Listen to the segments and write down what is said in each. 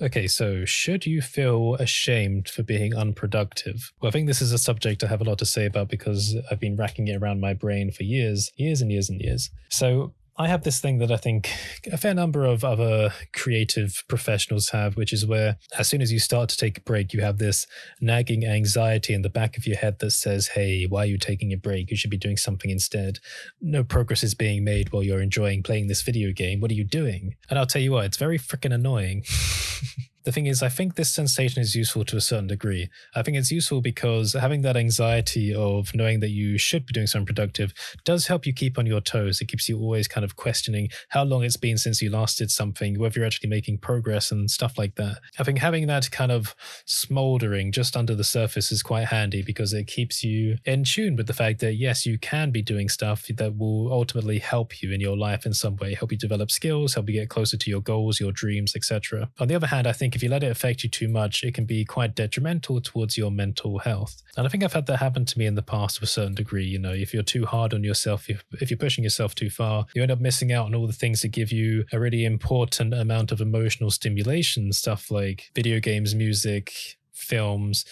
Okay, so should you feel ashamed for being unproductive? Well, I think this is a subject I have a lot to say about because I've been racking it around my brain for years, years and years and years. So I have this thing that I think a fair number of other creative professionals have, which is where as soon as you start to take a break, you have this nagging anxiety in the back of your head that says, Hey, why are you taking a break? You should be doing something instead. No progress is being made while you're enjoying playing this video game. What are you doing? And I'll tell you what, it's very freaking annoying. the thing is, I think this sensation is useful to a certain degree. I think it's useful because having that anxiety of knowing that you should be doing something productive does help you keep on your toes. It keeps you always kind of questioning how long it's been since you last did something, whether you're actually making progress and stuff like that. I think having that kind of smoldering just under the surface is quite handy because it keeps you in tune with the fact that, yes, you can be doing stuff that will ultimately help you in your life in some way, help you develop skills, help you get closer to your goals, your dreams, etc. On the other hand, I think if you let it affect you too much, it can be quite detrimental towards your mental health. And I think I've had that happen to me in the past to a certain degree. You know, if you're too hard on yourself, if, you're pushing yourself too far, you end up missing out on all the things that give you a really important amount of emotional stimulation, stuff like video games, music, films,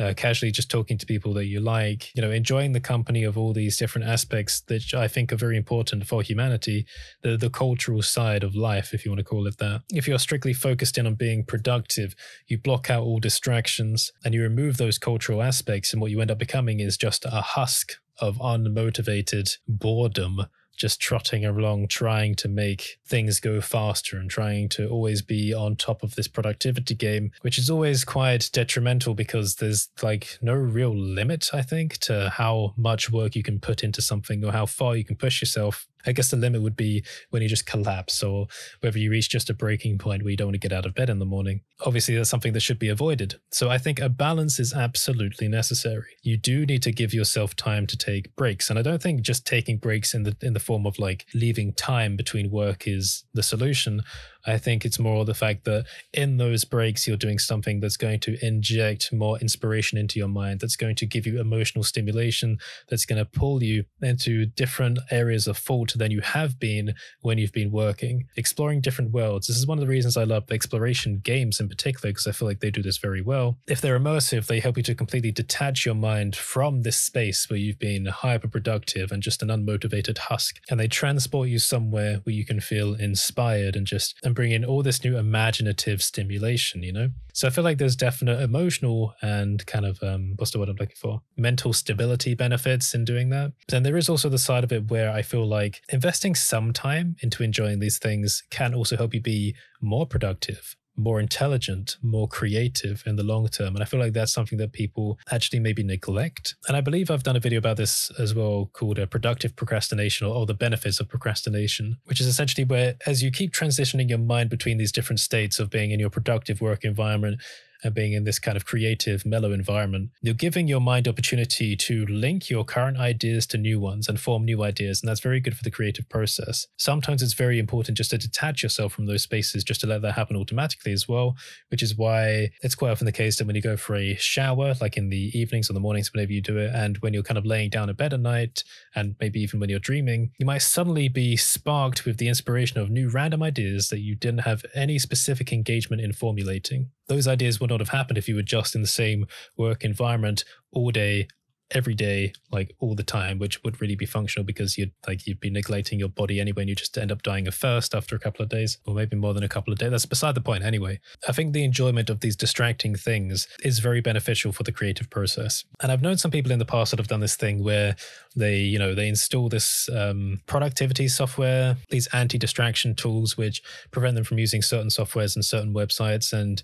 uh, casually just talking to people that you like, you know, enjoying the company of all these different aspects that I think are very important for humanity, the, the cultural side of life, if you want to call it that. If you're strictly focused in on being productive, you block out all distractions and you remove those cultural aspects, and what you end up becoming is just a husk of unmotivated boredom just trotting along, trying to make things go faster and trying to always be on top of this productivity game, which is always quite detrimental because there's like no real limit, I think, to how much work you can put into something or how far you can push yourself I guess the limit would be when you just collapse or whether you reach just a breaking point where you don't want to get out of bed in the morning. Obviously, that's something that should be avoided. So I think a balance is absolutely necessary. You do need to give yourself time to take breaks. And I don't think just taking breaks in the in the form of like leaving time between work is the solution. I think it's more the fact that in those breaks, you're doing something that's going to inject more inspiration into your mind, that's going to give you emotional stimulation, that's going to pull you into different areas of thought than you have been when you've been working, exploring different worlds. This is one of the reasons I love exploration games in particular, because I feel like they do this very well. If they're immersive, they help you to completely detach your mind from this space where you've been hyper productive and just an unmotivated husk, and they transport you somewhere where you can feel inspired and just and bring in all this new imaginative stimulation, you know? So I feel like there's definite emotional and kind of, um, what's the word I'm looking for? Mental stability benefits in doing that. Then there is also the side of it where I feel like investing some time into enjoying these things can also help you be more productive more intelligent, more creative in the long term. And I feel like that's something that people actually maybe neglect. And I believe I've done a video about this as well called a productive procrastination or, or the benefits of procrastination, which is essentially where as you keep transitioning your mind between these different states of being in your productive work environment and being in this kind of creative, mellow environment, you're giving your mind opportunity to link your current ideas to new ones and form new ideas. And that's very good for the creative process. Sometimes it's very important just to detach yourself from those spaces, just to let that happen automatically as well, which is why it's quite often the case that when you go for a shower, like in the evenings or the mornings, whenever you do it, and when you're kind of laying down in bed at night, and maybe even when you're dreaming, you might suddenly be sparked with the inspiration of new random ideas that you didn't have any specific engagement in formulating those ideas would not have happened if you were just in the same work environment all day every day, like all the time, which would really be functional because you'd like you'd be neglecting your body anyway, and you just end up dying of thirst after a couple of days, or maybe more than a couple of days. That's beside the point anyway. I think the enjoyment of these distracting things is very beneficial for the creative process. And I've known some people in the past that have done this thing where they, you know, they install this um, productivity software, these anti-distraction tools, which prevent them from using certain softwares and certain websites, and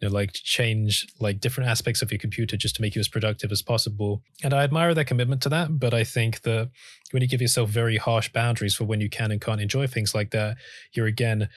you know, like change like different aspects of your computer just to make you as productive as possible. And I admire their commitment to that, but I think that when you give yourself very harsh boundaries for when you can and can't enjoy things like that, you're again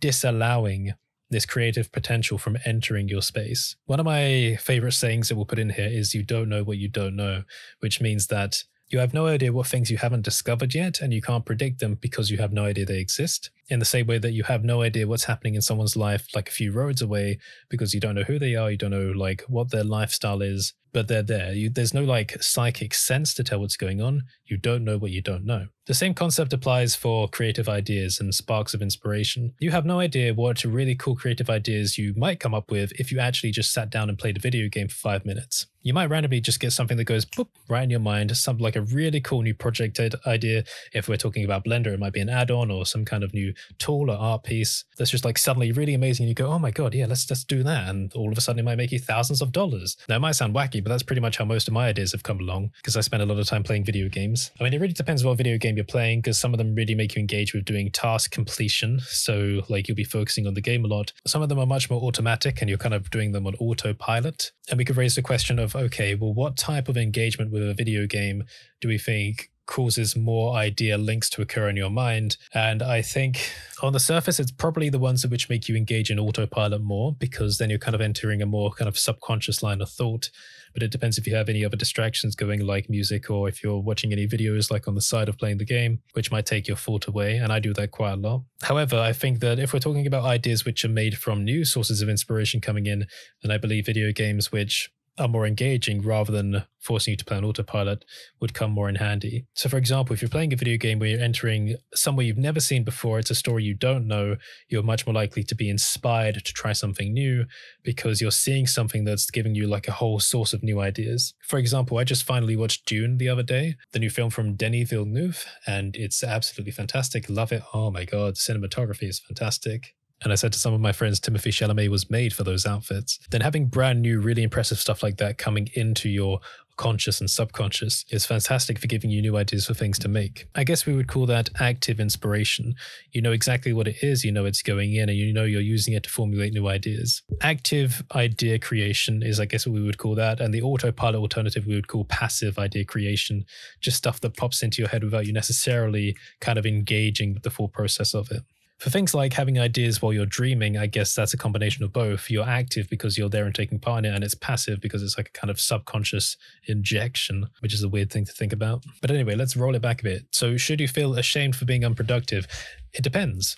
disallowing this creative potential from entering your space. One of my favorite sayings that we'll put in here is you don't know what you don't know, which means that you have no idea what things you haven't discovered yet, and you can't predict them because you have no idea they exist. In the same way that you have no idea what's happening in someone's life, like a few roads away, because you don't know who they are, you don't know like what their lifestyle is, but they're there. You, there's no like psychic sense to tell what's going on. You don't know what you don't know. The same concept applies for creative ideas and sparks of inspiration. You have no idea what really cool creative ideas you might come up with if you actually just sat down and played a video game for five minutes. You might randomly just get something that goes boop right in your mind, something like a really cool new project idea. If we're talking about Blender, it might be an add-on or some kind of new tool or art piece that's just like suddenly really amazing. You go, oh my god, yeah, let's just do that, and all of a sudden it might make you thousands of dollars. Now it might sound wacky, but that's pretty much how most of my ideas have come along because I spend a lot of time playing video games. I mean, it really depends what video game you're playing because some of them really make you engage with doing task completion. So, like, you'll be focusing on the game a lot. Some of them are much more automatic and you're kind of doing them on autopilot. And we could raise the question of okay, well, what type of engagement with a video game do we think causes more idea links to occur in your mind. And I think on the surface, it's probably the ones which make you engage in autopilot more because then you're kind of entering a more kind of subconscious line of thought. But it depends if you have any other distractions going like music or if you're watching any videos like on the side of playing the game which might take your thought away. And i do that quite a lot. However i think that if we're talking about ideas which are made from new sources of inspiration coming in then i believe video games which are more engaging rather than forcing you to play on autopilot would come more in handy. So, for example, if you're playing a video game where you're entering somewhere you've never seen before, it's a story you don't know, you're much more likely to be inspired to try something new because you're seeing something that's giving you like a whole source of new ideas. For example, I just finally watched Dune the other day, the new film from Denis Villeneuve, and it's absolutely fantastic. Love it. Oh my God, cinematography is fantastic. And I said to some of my friends, Timothée Chalamet was made for those outfits. Then having brand new, really impressive stuff like that coming into your conscious and subconscious is fantastic for giving you new ideas for things to make. I guess we would call that active inspiration. You know exactly what it is, you know it's going in, and you know you're using it to formulate new ideas. Active idea creation is, I guess, what we would call that. And the autopilot alternative we would call passive idea creation, just stuff that pops into your head without you necessarily kind of engaging with the full process of it. For things like having ideas while you're dreaming, I guess that's a combination of both. You're active because you're there and taking part in it, and it's passive because it's like a kind of subconscious injection, which is a weird thing to think about. But anyway, let's roll it back a bit. So, should you feel ashamed for being unproductive? It depends.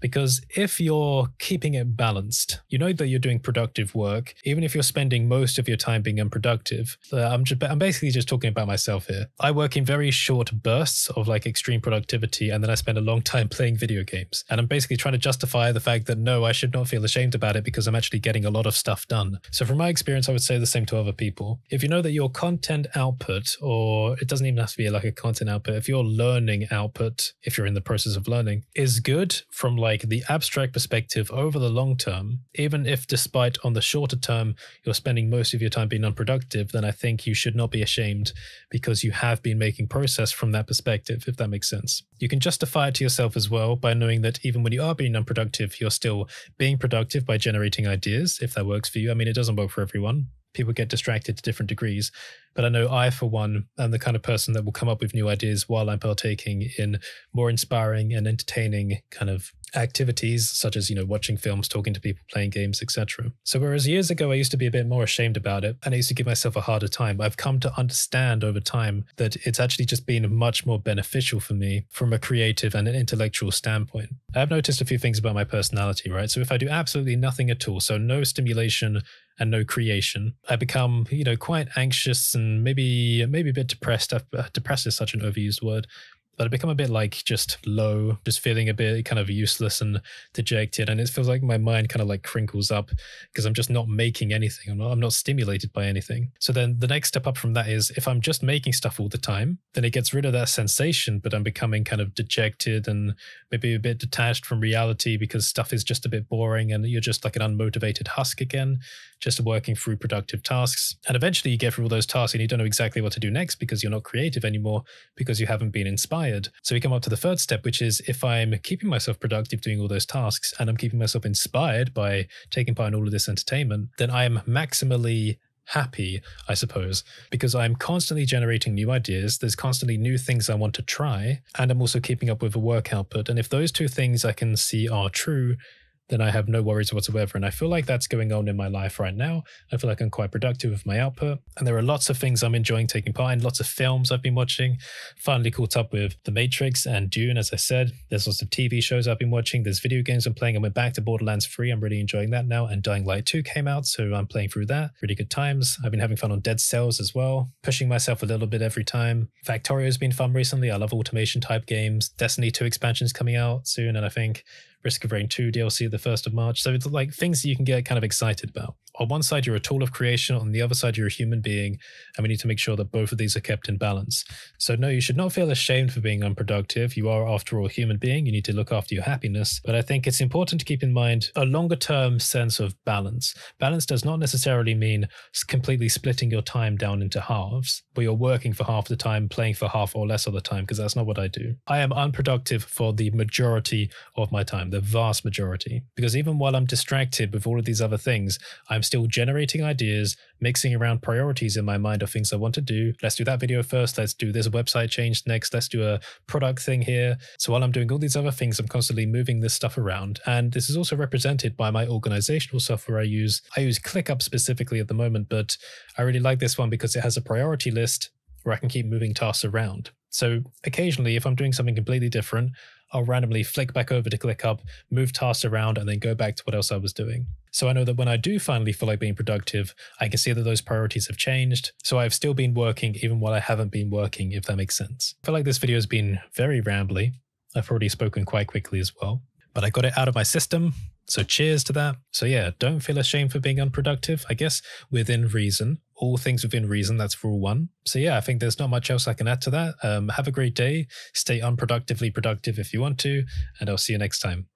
Because if you're keeping it balanced, you know that you're doing productive work, even if you're spending most of your time being unproductive. I'm just, I'm basically just talking about myself here. I work in very short bursts of like extreme productivity, and then I spend a long time playing video games. And I'm basically trying to justify the fact that no, I should not feel ashamed about it because I'm actually getting a lot of stuff done. So from my experience, I would say the same to other people. If you know that your content output, or it doesn't even have to be like a content output, if your learning output, if you're in the process of learning, is good from like the abstract perspective over the long term, even if despite on the shorter term you're spending most of your time being unproductive, then I think you should not be ashamed because you have been making progress from that perspective, if that makes sense. You can justify it to yourself as well by knowing that even when you are being unproductive, you're still being productive by generating ideas, if that works for you. I mean, it doesn't work for everyone people get distracted to different degrees. But I know I, for one, am the kind of person that will come up with new ideas while I'm partaking in more inspiring and entertaining kind of activities, such as, you know, watching films, talking to people, playing games, etc. So whereas years ago I used to be a bit more ashamed about it and I used to give myself a harder time, I've come to understand over time that it's actually just been much more beneficial for me from a creative and an intellectual standpoint. I've noticed a few things about my personality, right? So if I do absolutely nothing at all, so no stimulation, and no creation. I become, you know, quite anxious and maybe maybe a bit depressed. Uh, depressed is such an overused word, but I become a bit like just low, just feeling a bit kind of useless and dejected. And it feels like my mind kind of like crinkles up because I'm just not making anything. I'm not, I'm not stimulated by anything. So then the next step up from that is if I'm just making stuff all the time, then it gets rid of that sensation, but I'm becoming kind of dejected and maybe a bit detached from reality because stuff is just a bit boring and you're just like an unmotivated husk again, just working through productive tasks. And eventually you get through all those tasks and you don't know exactly what to do next because you're not creative anymore because you haven't been inspired inspired. So we come up to the third step, which is if I'm keeping myself productive doing all those tasks and I'm keeping myself inspired by taking part in all of this entertainment, then I am maximally happy, I suppose, because I'm constantly generating new ideas. There's constantly new things I want to try, and I'm also keeping up with a work output. And if those two things I can see are true, then I have no worries whatsoever. And I feel like that's going on in my life right now. I feel like I'm quite productive with my output. And there are lots of things I'm enjoying taking part in, lots of films I've been watching. Finally caught up with The Matrix and Dune, as I said. There's lots of TV shows I've been watching. There's video games I'm playing. I went back to Borderlands 3. I'm really enjoying that now. And Dying Light 2 came out, so I'm playing through that. Really good times. I've been having fun on Dead Cells as well, pushing myself a little bit every time. Factorio's been fun recently. I love automation type games. Destiny 2 expansions coming out soon, and I think Risk of Rain 2 DLC the 1st of March. So it's like things that you can get kind of excited about. On one side, you're a tool of creation. On the other side, you're a human being. And we need to make sure that both of these are kept in balance. So, no, you should not feel ashamed for being unproductive. You are, after all, a human being. You need to look after your happiness. But I think it's important to keep in mind a longer term sense of balance. Balance does not necessarily mean completely splitting your time down into halves, where you're working for half the time, playing for half or less of the time, because that's not what I do. I am unproductive for the majority of my time the vast majority. Because even while I'm distracted with all of these other things, I'm still generating ideas, mixing around priorities in my mind of things I want to do. Let's do that video first. Let's do this website change next. Let's do a product thing here. So while I'm doing all these other things, I'm constantly moving this stuff around. And this is also represented by my organizational software I use. I use ClickUp specifically at the moment, but I really like this one because it has a priority list where I can keep moving tasks around. So occasionally, if I'm doing something completely different, I'll randomly flick back over to ClickUp, move tasks around, and then go back to what else I was doing. So I know that when I do finally feel like being productive, I can see that those priorities have changed. So I've still been working even while I haven't been working, if that makes sense. I feel like this video has been very rambly. I've already spoken quite quickly as well, but I got it out of my system. So cheers to that. So yeah, don't feel ashamed for being unproductive. I guess within reason, all things within reason. That's rule one. So yeah, I think there's not much else I can add to that. Um, have a great day. Stay unproductively productive if you want to, and I'll see you next time.